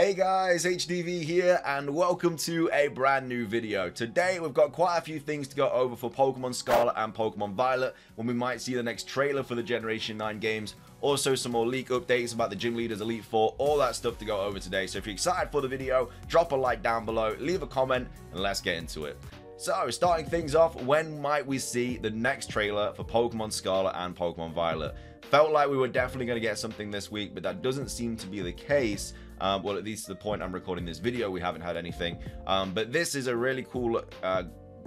Hey guys, HDvee here and welcome to a brand new video. Today we've got quite a few things to go over for Pokemon Scarlet and Pokemon Violet when we might see the next trailer for the Generation 9 games. Also some more leak updates about the Gym Leaders Elite Four, all that stuff to go over today. So if you're excited for the video, drop a like down below, leave a comment and let's get into it. So, starting things off, when might we see the next trailer for Pokemon Scarlet and Pokemon Violet? Felt like we were definitely going to get something this week, but that doesn't seem to be the case. Um, well, at least to the point I'm recording this video, we haven't had anything. Um, but this is a really cool uh,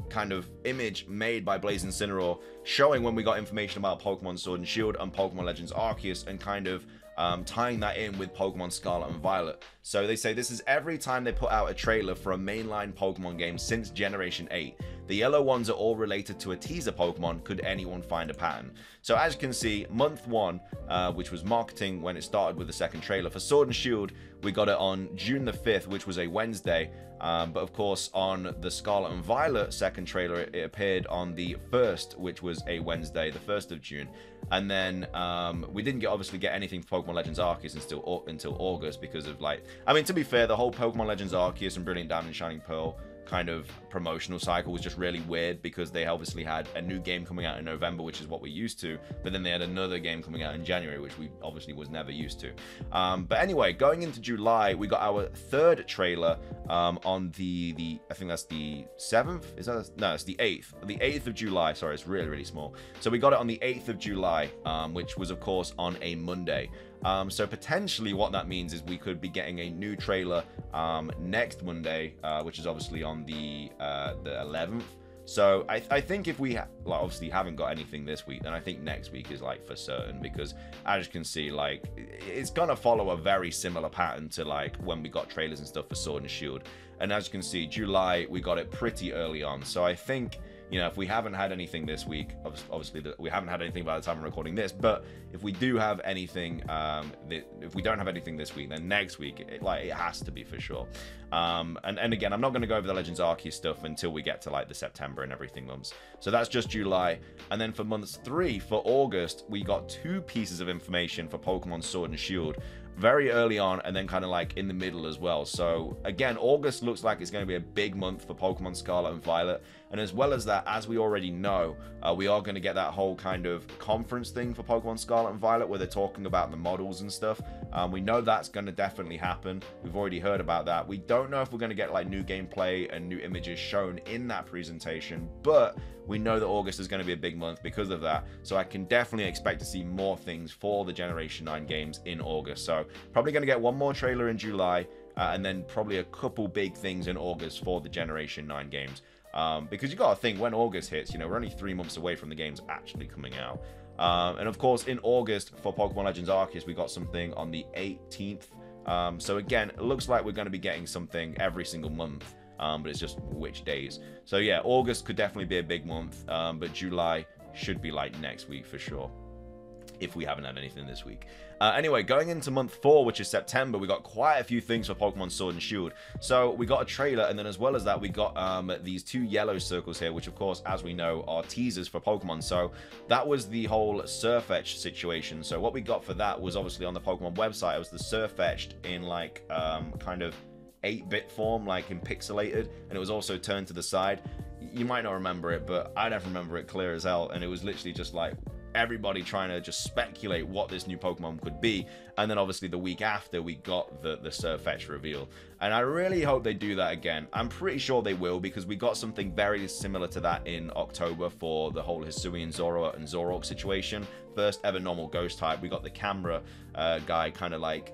kind of image made by Blaze Incineroar showing when we got information about Pokemon Sword and Shield and Pokemon Legends Arceus and kind of um, tying that in with Pokemon Scarlet and Violet. So they say this is every time they put out a trailer for a mainline Pokemon game since Generation 8. The yellow ones are all related to a teaser Pokemon. Could anyone find a pattern? So as you can see, month one, uh, which was marketing when it started with the second trailer for Sword and Shield, we got it on June the 5th, which was a Wednesday. Um, but of course, on the Scarlet and Violet second trailer, it, it, appeared on the 1st, which was a Wednesday, the 1st of June. And then um, we didn't get obviously get anything for Pokemon Legends Arceus until, until August because of like, I mean, to be fair, the whole Pokemon Legends Arceus and Brilliant Diamond and Shining Pearl kind of promotional cycle was just really weird because they obviously had a new game coming out in November, which is what we're used to, but then they had another game coming out in January, which we obviously was never used to. Um, but anyway, going into July, we got our third trailer um, on the the I think that's the seventh. Is that no? It's the eighth. The eighth of July. Sorry, it's really really small. So we got it on the eighth of July, um, which was of course on a Monday. Um, so potentially what that means is we could be getting a new trailer um, next Monday, uh, which is obviously on the uh, the 11th. So I, I think if we ha- like obviously haven't got anything this week, then I think next week is like for certain because as you can see, like it's gonna follow a very similar pattern to like when we got trailers and stuff for Sword and Shield. And as you can see, July we got it pretty early on. So I think you know, if we haven't had anything this week, obviously we haven't had anything by the time I'm recording this, but if we do have anything, um, if we don't have anything this week, then next week, it, like it has to be for sure. Um, and, and again, I'm not going to go over the Legends Arceus stuff until we get to like the September and everything months. So that's just July. And then for months three, for August, we got two pieces of information for Pokemon Sword and Shield very early on and then kind of like in the middle as well. So again, August looks like it's going to be a big month for Pokemon Scarlet and Violet. And as well as that, as we already know, uh, we are going to get that whole kind of conference thing for Pokemon Scarlet and Violet where they're talking about the models and stuff. Um, we know that's going to definitely happen. We've already heard about that. We don't know if we're going to get like new gameplay and new images shown in that presentation, but we know that August is going to be a big month because of that. So I can definitely expect to see more things for the Generation 9 games in August. So probably going to get one more trailer in July. Uh, and then probably a couple big things in August for the Generation 9 games. Um, because you got to think when August hits, you know, we're only three months away from the games actually coming out. Um, and of course, in August for Pokemon Legends Arceus, we got something on the 18th. Um, so again, it looks like we're going to be getting something every single month um, but it's just which days. So yeah, August could definitely be a big month, um, but July should be like next week for sure if we haven't had anything this week. Uh, anyway, going into month four, which is September, we got quite a few things for Pokemon Sword and Shield. So we got a trailer, and then as well as that, we got um, these two yellow circles here, which of course, as we know, are teasers for Pokemon. So that was the whole Sirfetch'd situation. So what we got for that was obviously on the Pokemon website, it was the Sirfetch'd in like um, kind of 8-bit form, like in pixelated, and it was also turned to the side. You might not remember it, but I don't remember it clear as hell, and it was literally just like everybody trying to just speculate what this new Pokemon could be. And then obviously the week after we got the, the Sirfetch'd reveal. And I really hope they do that again. I'm pretty sure they will because we got something very similar to that in October for the whole Hisuian Zoroark and Zoroark situation. First ever normal ghost type. We got the camera uh, guy kind of like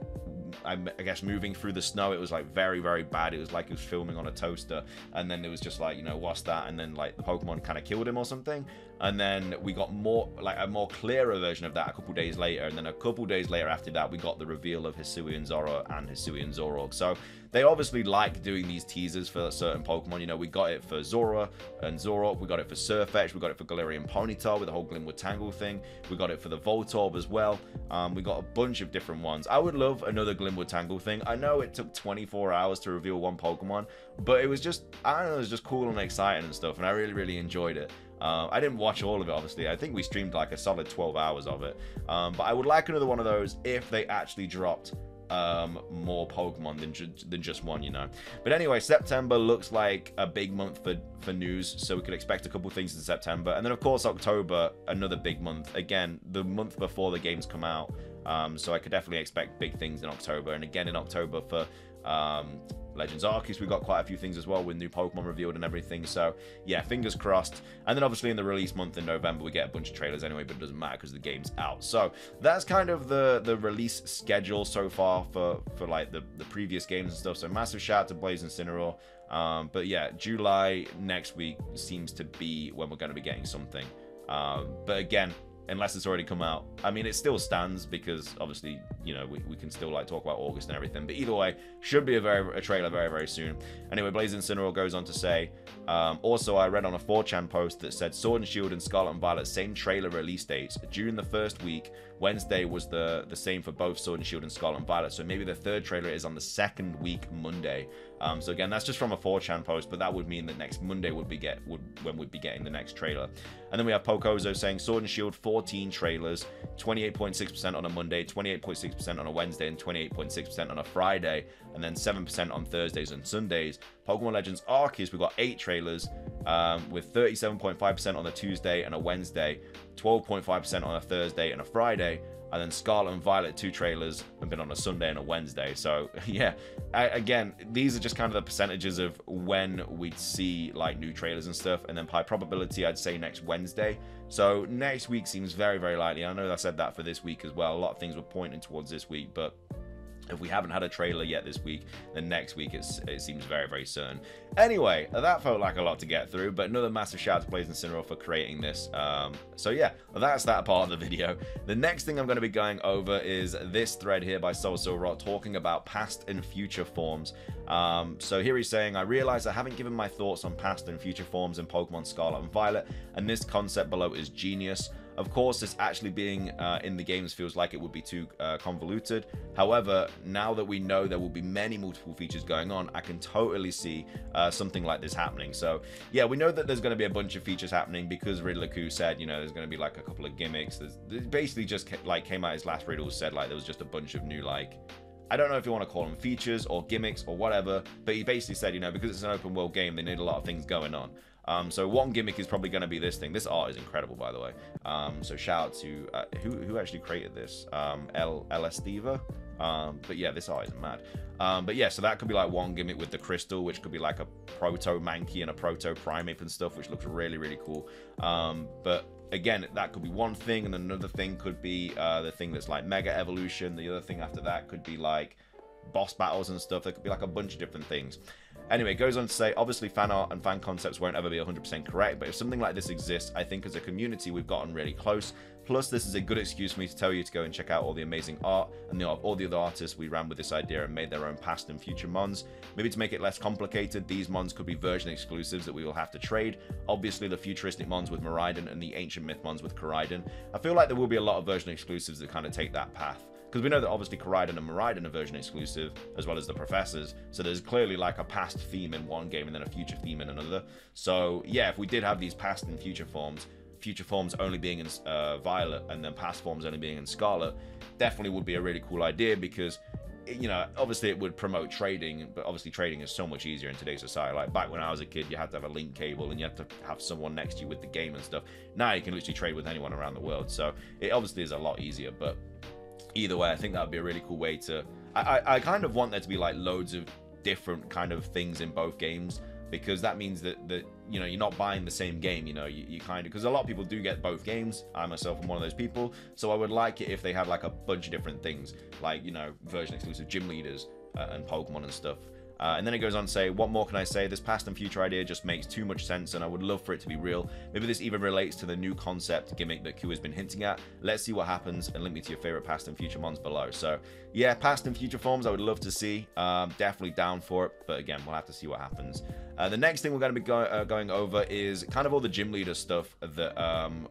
I guess moving through the snow, it was like very, very bad. It was like he was filming on a toaster, and then it was just like, you know, what's that? And then like the Pokemon kind of killed him or something. And then we got more, like a more clearer version of that a couple days later. And then a couple days later after that, we got the reveal of Hisuian Zorua and Hisuian Zoroark. So they obviously like doing these teasers for certain Pokemon. You know, we got it for Zorua and Zoroark, we got it for Sirfetch'd, we got it for Galarian Ponyta with the whole Glimwood Tangle thing, we got it for the Voltorb as well. Um, we got a bunch of different ones. I would love another Glimwood Tangle thing. I know it took 24 hours to reveal one Pokemon, but it was just, I don't know, it was just cool and exciting and stuff, and I really, really enjoyed it. Uh, I didn't watch all of it, obviously. I think we streamed like a solid 12 hours of it. Um, but I would like another one of those if they actually dropped um, more Pokemon than, ju- than just one, you know. But anyway, September looks like a big month for, for news, so we could expect a couple things in September. And then, of course, October, another big month. Again, the month before the games come out. Um, so I could definitely expect big things in October. And again, in October for um, Legends Arceus, we've got quite a few things as well with new Pokemon revealed and everything. So yeah, fingers crossed. And then obviously in the release month in November, we get a bunch of trailers anyway, but it doesn't matter because the game's out. So that's kind of the the release schedule so far for for like the the previous games and stuff. So massive shout out to Blaze Incineroar. Um, but yeah, July next week seems to be when we're going to be getting something. Um, but again, unless it's already come out. I mean, it still stands because obviously, you know, we, we can still like talk about August and everything. But either way, should be a very a trailer very very soon. Anyway, Blaze Incineroar goes on to say, um, also I read on a 4chan post that said Sword and Shield and Scarlet and Violet same trailer release dates during the first week. Wednesday was the the same for both Sword and Shield and Scarlet and Violet. So maybe the third trailer is on the second week Monday. Um, so again, that's just from a 4chan post, but that would mean that next Monday would be get would when we'd be getting the next trailer. And then we have Pocozo saying Sword and Shield 14 trailers, 28.6% on a Monday, 28.6% on a Wednesday, and 28.6% on a Friday, and then 7% on Thursdays and Sundays. Pokemon Legends Arceus, we've got eight trailers, um, with 37.5% on a Tuesday and a Wednesday, 12.5% on a Thursday and a Friday, and then Scarlet and Violet two trailers have been on a Sunday and a Wednesday. So yeah, I, again, these are just kind of the percentages of when we'd see like new trailers and stuff, and then by probability, I'd say next Wednesday. So next week seems very very likely. I know I said that for this week as well. A lot of things were pointing towards this week, but if we haven't had a trailer yet this week, then next week it seems very, very certain. Anyway, that felt like a lot to get through, but another massive shout out to Blaze Incineroar for creating this. Um, so yeah, that's that part of the video. The next thing I'm going to be going over is this thread here by Soul Silver talking about past and future forms. Um, so here he's saying, I realize I haven't given my thoughts on past and future forms in Pokemon Scarlet and Violet, and this concept below is genius. Of course, this actually being uh, in the games feels like it would be too uh, convoluted. However, now that we know there will be many multiple features going on, I can totally see uh, something like this happening. So yeah, we know that there's going to be a bunch of features happening because Riddler said, you know, there's going to be like a couple of gimmicks. There's, basically just like came out his last riddle said like there was just a bunch of new like I don't know if you want to call them features or gimmicks or whatever, but he basically said, you know, because it's an open world game, they need a lot of things going on. Um, so one gimmick is probably going to be this thing. This art is incredible, by the way. Um, so shout out to uh, who who actually created this? Um, L L Estiva. Um, but yeah, this art is mad. Um, but yeah, so that could be like one gimmick with the crystal, which could be like a proto Mankey and a proto Primeape and stuff, which looks really really cool. Um, but again, that could be one thing, and another thing could be uh, the thing that's like Mega Evolution. The other thing after that could be like boss battles and stuff. There could be like a bunch of different things. Anyway, goes on to say, obviously fan art and fan concepts won't ever be 100% correct, but if something like this exists, I think as a community we've gotten really close. Plus, this is a good excuse for me to tell you to go and check out all the amazing art and the art of all the other artists we ran with this idea and made their own past and future mons. Maybe to make it less complicated, these mons could be version exclusives that we will have to trade. Obviously, the futuristic mons with Miraidon and the ancient myth mons with Koraidon. I feel like there will be a lot of version exclusives that kind of take that path. Because we know that obviously Koraidon and Miraidon are version exclusive, as well as the Professors. So there's clearly like a past theme in one game and then a future theme in another. So yeah, if we did have these past and future forms, future forms only being in uh, Violet and then past forms only being in Scarlet, definitely would be a really cool idea because you know, obviously it would promote trading, but obviously trading is so much easier in today's society. Like back when I was a kid, you had to have a link cable and you had to have someone next to you with the game and stuff. Now you can literally trade with anyone around the world. So it obviously is a lot easier, but either way, I think that would be a really cool way to. I, I, I kind of want there to be like loads of different kind of things in both games because that means that that you know you're not buying the same game you know you, you kind of because a lot of people do get both games i myself am one of those people so i would like it if they had like a bunch of different things like you know version exclusive gym leaders uh, and pokemon and stuff uh, and then it goes on to say, what more can I say? This past and future idea just makes too much sense and I would love for it to be real. Maybe this even relates to the new concept gimmick that Khu has been hinting at. Let's see what happens and link me to your favorite past and future mons below. So yeah, past and future forms I would love to see. Um, definitely down for it, but again, we'll have to see what happens. Uh, the next thing we're going to be go uh, going over is kind of all the gym leader stuff that um,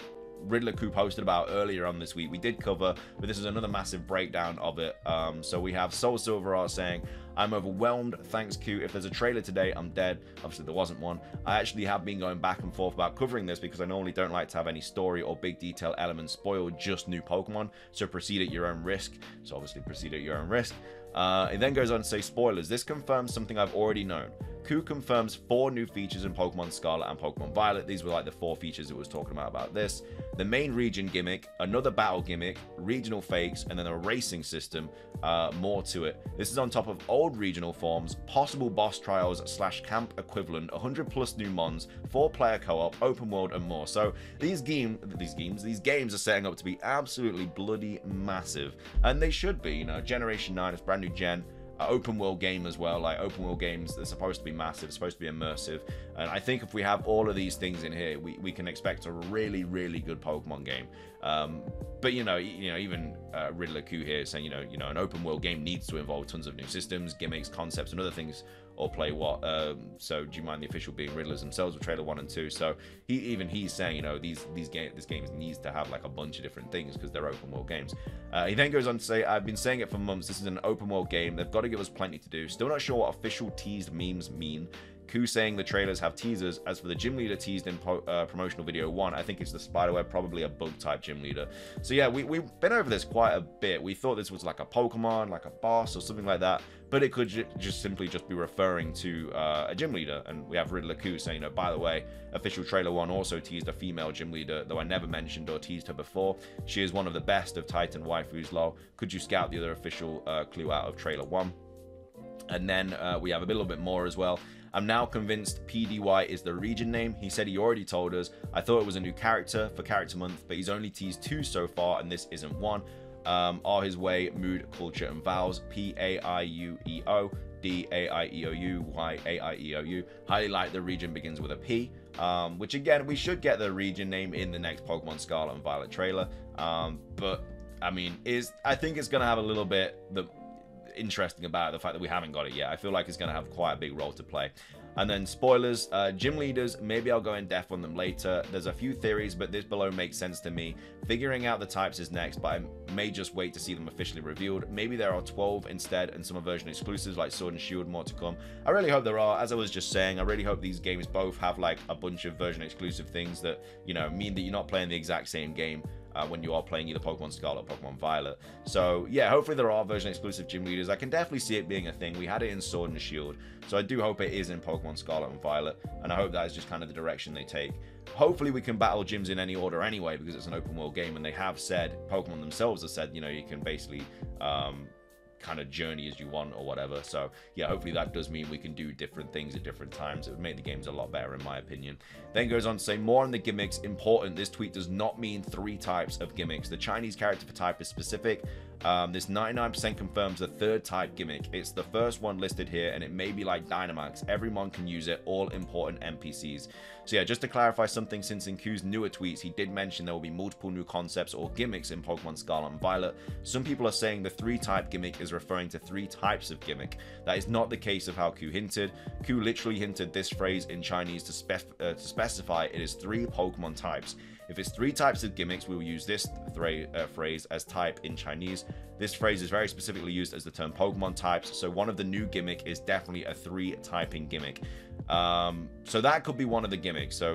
Riddler Khu posted about earlier on this week. We did cover, but this is another massive breakdown of it. Um, so we have Soul Silver Art saying, I'm overwhelmed. Thanks, Khu. If there's a trailer today, I'm dead. Obviously, there wasn't one. I actually have been going back and forth about covering this because I normally don't like to have any story or big detail elements spoil just new Pokemon. So proceed at your own risk. So obviously, proceed at your own risk. Uh, it then goes on to say spoilers. This confirms something I've already known. Khu confirms four new features in Pokemon Scarlet and Pokemon Violet. These were like the four features it was talking about about this. The main region gimmick, another battle gimmick, regional fakes, and then a racing system. Uh, more to it. This is on top of old regional forms, possible boss trials slash camp equivalent, 100 plus new mons, four player co-op, open world, and more. So these game, these games, these games are setting up to be absolutely bloody massive, and they should be. You know, Generation Nine is brand new gen open world game as well. Like open world games, they're supposed to be massive, supposed to be immersive. And I think if we have all of these things in here, we, we can expect a really, really good Pokemon game. Um, but you know, you know, even uh, Riddler Khu here saying, you know, you know, an open world game needs to involve tons of new systems, gimmicks, concepts, and other things or play what. Um, so do you mind the official being Riddlers themselves with trailer one and two? So he even he's saying, you know, these these game this game needs to have like a bunch of different things because they're open world games. Uh, he then goes on to say, I've been saying it for months. This is an open world game. They've got to give us plenty to do. Still not sure what official teased memes mean. Khu saying the trailers have teasers. As for the gym leader teased in po- uh, promotional video one, I think it's the spiderweb, probably a bug type gym leader. So yeah, we, we've been over this quite a bit. We thought this was like a Pokemon, like a boss or something like that, but it could j- just simply just be referring to uh, a gym leader. And we have Riddler Khu saying, you know, by the way, official trailer one also teased a female gym leader, though I never mentioned or teased her before. She is one of the best of Titan waifus, lol. Could you scout the other official uh, clue out of trailer one? And then uh, we have a little bit more as well. I'm now convinced PDY is the region name. He said he already told us. I thought it was a new character for Character Month, but he's only teased two so far, and this isn't one. Um, are his way, mood, culture, and vowels. P A I U E O. D A I E O U Y A I E O U. Highly like the region begins with a P, um, which again we should get the region name in the next Pokemon Scarlet and Violet trailer. Um, but I mean, is I think it's gonna have a little bit the interesting about it, the fact that we haven't got it yet. I feel like it's going to have quite a big role to play. And then spoilers, uh, gym leaders, maybe I'll go in depth on them later. There's a few theories, but this below makes sense to me. Figuring out the types is next, but I may just wait to see them officially revealed. Maybe there are 12 instead, and some are version exclusives like Sword and Shield, more to come. I really hope there are. As I was just saying, I really hope these games both have like a bunch of version exclusive things that, you know, mean that you're not playing the exact same game uh, when you are playing either Pokemon Scarlet or Pokemon Violet. So yeah, hopefully there are version exclusive gym leaders. I can definitely see it being a thing. We had it in Sword and Shield, so I do hope it is in Pokemon Scarlet and Violet, and I hope that is just kind of the direction they take. Hopefully we can battle gyms in any order anyway, because it's an open world game, and they have said, Pokemon themselves have said, you know, you can basically um, kind of journey as you want or whatever. So yeah, hopefully that does mean we can do different things at different times. It would make the games a lot better in my opinion. Then goes on to say more on the gimmicks. Important, this tweet does not mean three types of gimmicks. The Chinese character for type is specific. Um, this 99% confirms the third type gimmick. It's the first one listed here, and it may be like Dynamax. Everyone can use it, all important NPCs. So yeah, just to clarify something, since in Khu's newer tweets, he did mention there will be multiple new concepts or gimmicks in Pokemon Scarlet and Violet. Some people are saying the three type gimmick is referring to three types of gimmick. That is not the case of how Khu hinted. Khu literally hinted this phrase in Chinese to, spef uh, to specify it is three Pokemon types. If it's three types of gimmicks, we will use this uh, phrase as type in Chinese. This phrase is very specifically used as the term Pokemon types, so one of the new gimmick is definitely a three typing gimmick. Um, so that could be one of the gimmicks, so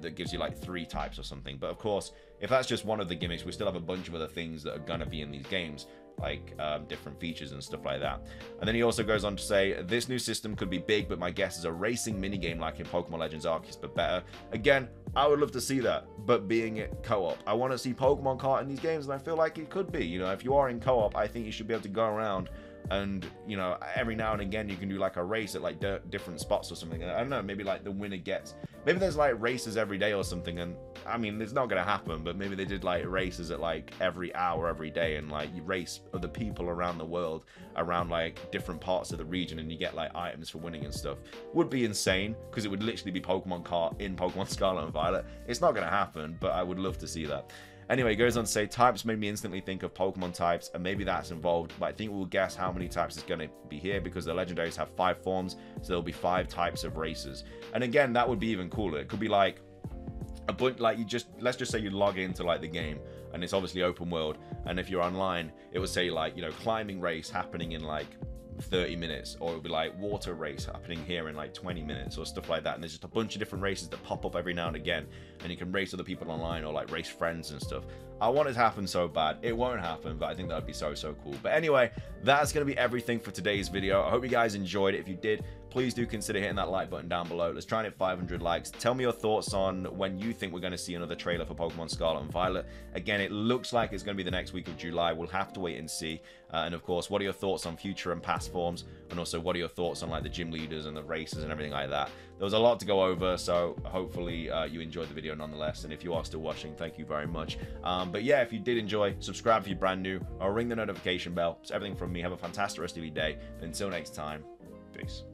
that, gives you like three types or something. But of course, if that's just one of the gimmicks, we still have a bunch of other things that are gonna be in these games like um, different features and stuff like that. And then he also goes on to say, this new system could be big, but my guess is a racing minigame like in Pokemon Legends Arceus, but better. Again, I would love to see that, but being co-op. I want to see Pokemon caught in these games, and I feel like it could be. You know, if you are in co-op, I think you should be able to go around and you know every now and again you can do like a race at like different spots or something. I don't know maybe like the winner gets maybe there's like races every day or something and i mean it's not gonna happen but maybe they did like races at like every hour every day and like you race other people around the world around like different parts of the region and you get like items for winning and stuff. Would be insane because it would literally be pokemon cart in pokemon scarlet and violet. It's not gonna happen but i would love to see that Anyway, goes on to say, types made me instantly think of Pokemon types, and maybe that's involved, but I think we'll guess how many types is going to be here because the legendaries have five forms, so there'll be five types of races. And again, that would be even cooler. It could be like a bunch, like you just, let's just say you log into like the game, and it's obviously open world, and if you're online, it would say like, you know, climbing race happening in like 30 minutes or it'll be like water race happening here in like 20 minutes or stuff like that and there's just a bunch of different races that pop up every now and again and you can race other people online or like race friends and stuff. I want it to happen so bad. It won't happen but i think that would be so so cool. But anyway that's going to be everything for today's video. I hope you guys enjoyed it. If you did please do consider hitting that like button down below. Let's try and hit 500 likes. Tell me your thoughts on when you think we're going to see another trailer for Pokemon Scarlet and Violet. Again, it looks like it's going to be the next week of July. We'll have to wait and see. Uh, and of course, what are your thoughts on future and past forms? And also, what are your thoughts on like the gym leaders and the races and everything like that? There was a lot to go over, so hopefully uh, you enjoyed the video nonetheless. And if you are still watching, thank you very much. Um, but yeah, if you did enjoy, subscribe if you're brand new, or ring the notification bell. It's everything from me. Have a fantastic rest of your day. Until next time, peace.